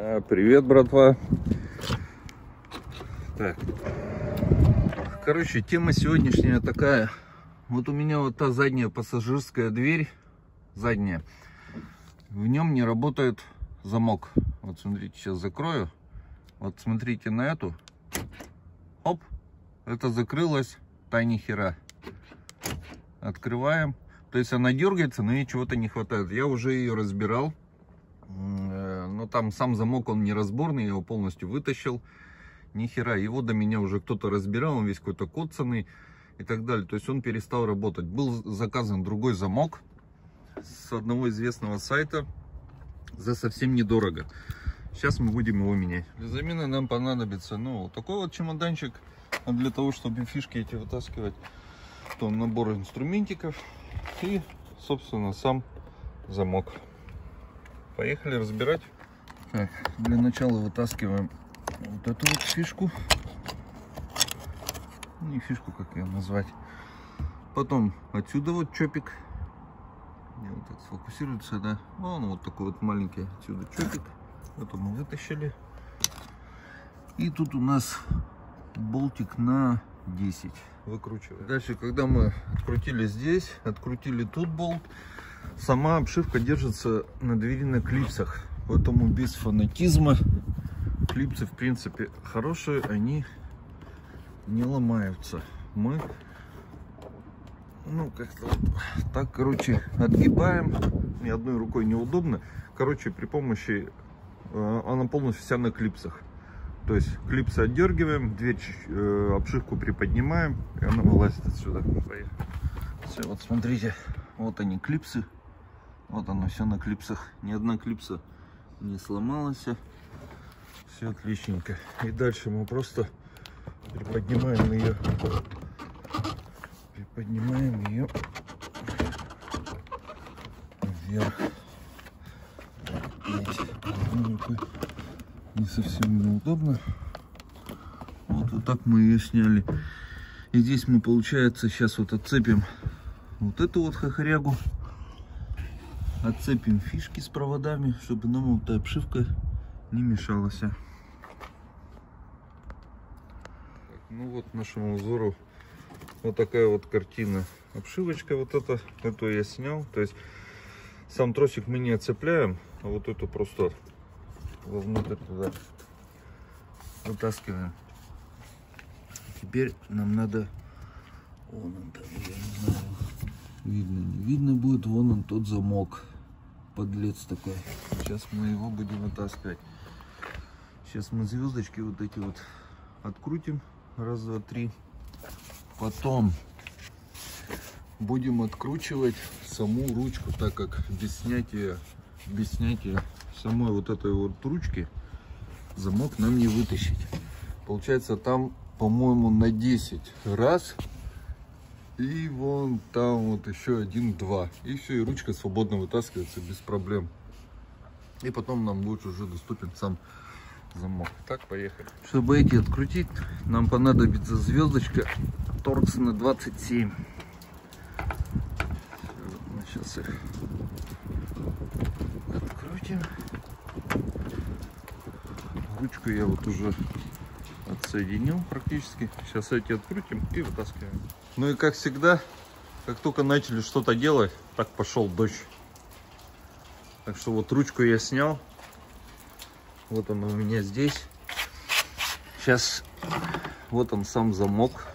А, Привет, братва. Так. Короче, тема сегодняшняя такая. Вот у меня вот та задняя пассажирская дверь, задняя. В нем не работает замок. Вот смотрите, сейчас закрою. Вот смотрите на эту. Оп, это закрылось, та ни. Открываем. То есть она дергается, но ей чего-то не хватает. Я уже ее разбирал. Там сам замок, он неразборный, я его полностью вытащил. Ни хера, его до меня уже кто-то разбирал, он весь какой-то коцанный и так далее. То есть он перестал работать. Был заказан другой замок с одного известного сайта за совсем недорого. Сейчас мы будем его менять. Для замены нам понадобится, ну, вот такой вот чемоданчик. А для того, чтобы фишки эти вытаскивать, то набор инструментиков и, собственно, сам замок. Поехали разбирать. Так, для начала вытаскиваем вот эту вот фишку. Не фишку, как ее назвать. Потом отсюда вот чопик. Не, вот так сфокусируется, да. Вон вот такой вот маленький отсюда чопик. Это мы вытащили. И тут у нас болтик на 10 выкручиваем. Дальше, когда мы открутили здесь, открутили тут болт, сама обшивка держится на двери на клипсах. Поэтому без фанатизма клипсы, в принципе, хорошие, они не ломаются. Мы, ну, как-то вот так, короче, отгибаем. Ни одной рукой неудобно. Короче, при помощи, э, она полностью вся на клипсах. То есть клипсы отдергиваем, дверь, э, обшивку приподнимаем, и она вылазит отсюда. Все, вот смотрите, вот они клипсы. Вот оно все на клипсах. Ни одна клипса не сломалась. Все отличненько. И дальше мы просто приподнимаем ее. Приподнимаем ее вверх. Опять не совсем неудобно. Вот, вот так мы ее сняли. И здесь мы, получается, сейчас вот отцепим вот эту вот хохрягу. Отцепим фишки с проводами, чтобы нам вот эта обшивка не мешалась. Ну вот нашему узору вот такая вот картина. Обшивочка вот эта, эту я снял. То есть сам тросик мы не отцепляем, а вот эту просто вовнутрь туда вытаскиваем. Теперь нам надо, вон он там, я не знаю, видно, не видно будет, вон он тот замок, подлец такой. Сейчас мы его будем вытаскивать. Сейчас мы звездочки вот эти вот открутим, раз, два, три. Потом будем откручивать саму ручку, так как без снятия, без снятия самой вот этой вот ручки замок нам не вытащить. Получается там, по-моему, на 10 раз. И вон там вот еще один-два. И все, и ручка свободно вытаскивается без проблем. И потом нам будет уже доступен сам замок. Так, поехали. Чтобы эти открутить, нам понадобится звездочка Торксона 27. Сейчас их открутим. Ручку я вот уже отсоединил практически. Сейчас эти открутим и вытаскиваем. Ну и как всегда, как только начали что-то делать, так пошел дождь. Так что вот ручку я снял. Вот он у меня здесь. Сейчас вот он сам замок.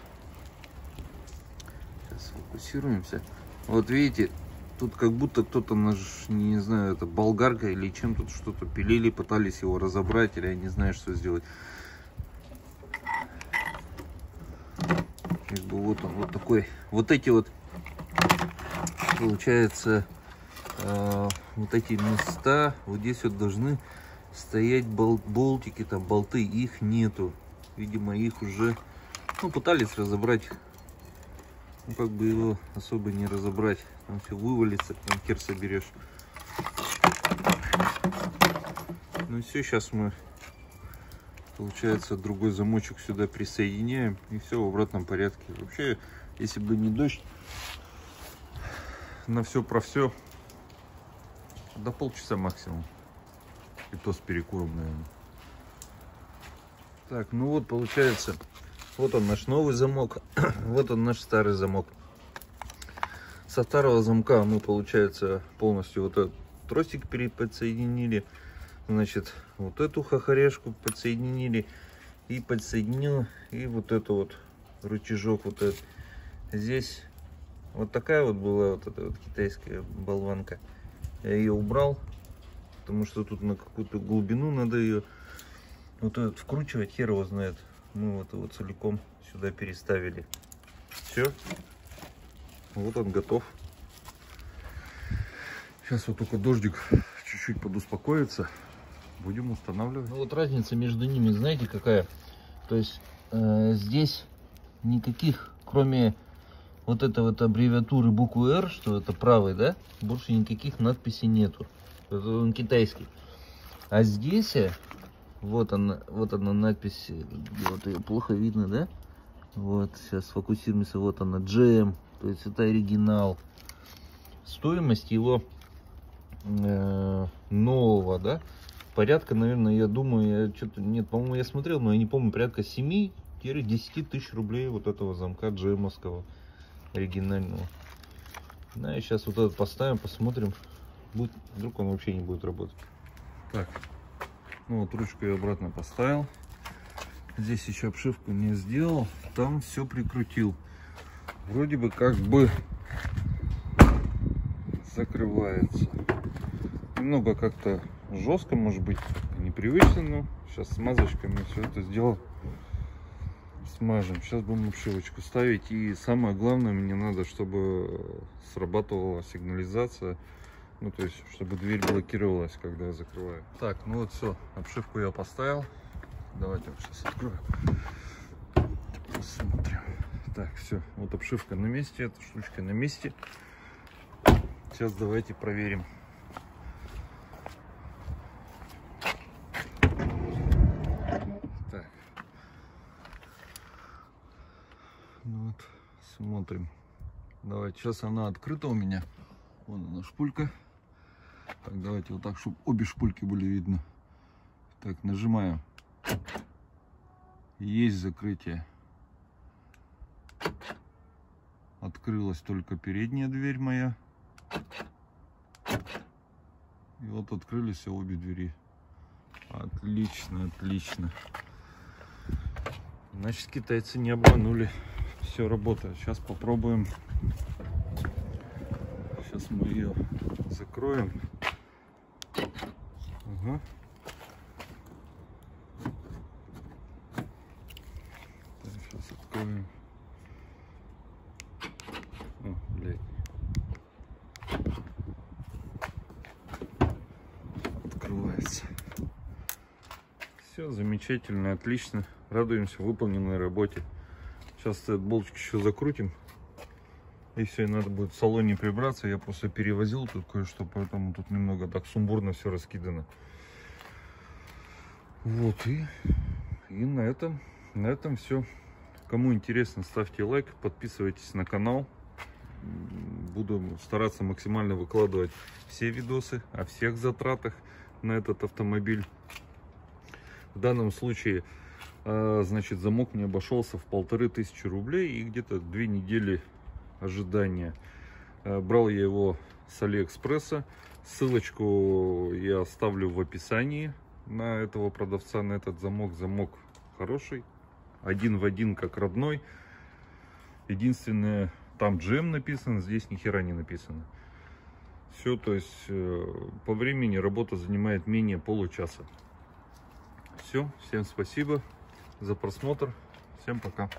Сейчас фокусируемся. Вот видите, тут как будто кто-то, наш, не знаю, это болгарка или чем тут что-то пилили, пытались его разобрать, или я не знаю, что сделать. Как бы вот он, вот такой. Вот эти вот, получается, э, вот эти места, вот здесь вот должны стоять бол болтики, там болты, их нету. Видимо, их уже, ну, пытались разобрать. Ну, как бы его особо не разобрать. Там все вывалится, там хер соберешь. Ну все, сейчас мы, получается, другой замочек сюда присоединяем. И все в обратном порядке. Вообще, если бы не дождь, на все про все, до полчаса максимум. И то с перекуром, наверное. Так, ну вот получается, вот он наш новый замок, вот он наш старый замок. Со старого замка мы, получается, полностью вот этот тросик подсоединили. Значит, вот эту хохорешку подсоединили и подсоединил и вот эту вот рычажок вот этот. Здесь вот такая вот была вот эта вот китайская болванка. Я ее убрал потому что тут на какую-то глубину надо ее вот этот вкручивать хер его знает. Мы вот его целиком сюда переставили. Все вот он готов. Сейчас вот только дождик чуть-чуть подуспокоится будем устанавливать. Ну вот разница между ними, знаете, какая? То есть э, здесь никаких, кроме вот этой вот аббревиатуры буквы R, что это правый, да, больше никаких надписей нету. Это он китайский. А здесь, э, вот она, вот она надпись, вот ее плохо видно, да? Вот, сейчас фокусируемся, вот она, GM, то есть это оригинал. Стоимость его э, нового, да, порядка, наверное, я думаю, я что-то, нет, по-моему, я смотрел, но я не помню, порядка 7-10 тысяч рублей вот этого замка джемовского оригинального. Да, и сейчас вот этот поставим, посмотрим, будет, вдруг он вообще не будет работать. Так, ну вот ручку я обратно поставил. Здесь еще обшивку не сделал, там все прикрутил. Вроде бы как бы закрывается. Немного как-то жестко, может быть, непривычно, но сейчас смазочками все это сделал. Смажем. Сейчас будем обшивочку ставить. И самое главное, мне надо, чтобы срабатывала сигнализация. Ну, то есть, чтобы дверь блокировалась, когда я закрываю. Так, ну вот все. Обшивку я поставил. Давайте я сейчас открою. Посмотрим. Так, все. Вот обшивка на месте. Эта штучка на месте. Сейчас давайте проверим. Смотрим. Давайте, сейчас она открыта у меня. Вон она шпулька. Так, давайте вот так, чтобы обе шпульки были видны. Так, нажимаем. Есть закрытие. Открылась только передняя дверь моя. И вот открылись обе двери. Отлично, отлично. Значит, китайцы не обманули все работает. Сейчас попробуем. Сейчас мы ее закроем. Ага. Так, сейчас откроем. О. Открывается. Все замечательно, отлично. Радуемся выполненной работе. Сейчас болтик еще закрутим. И все, и надо будет в салоне прибраться. Я просто перевозил тут кое-что, поэтому тут немного так сумбурно все раскидано. Вот, и, и на этом, на этом все. Кому интересно, ставьте лайк, подписывайтесь на канал. Буду стараться максимально выкладывать все видосы о всех затратах на этот автомобиль. В данном случае значит, замок мне обошелся в полторы тысячи рублей и где-то две недели ожидания. А, брал я его с Алиэкспресса. Ссылочку я оставлю в описании на этого продавца, на этот замок. Замок хороший, один в один, как родной. Единственное, там GM написано, здесь ни хера не написано. Все, то есть э, по времени работа занимает менее получаса. Все, всем спасибо за просмотр. Всем пока.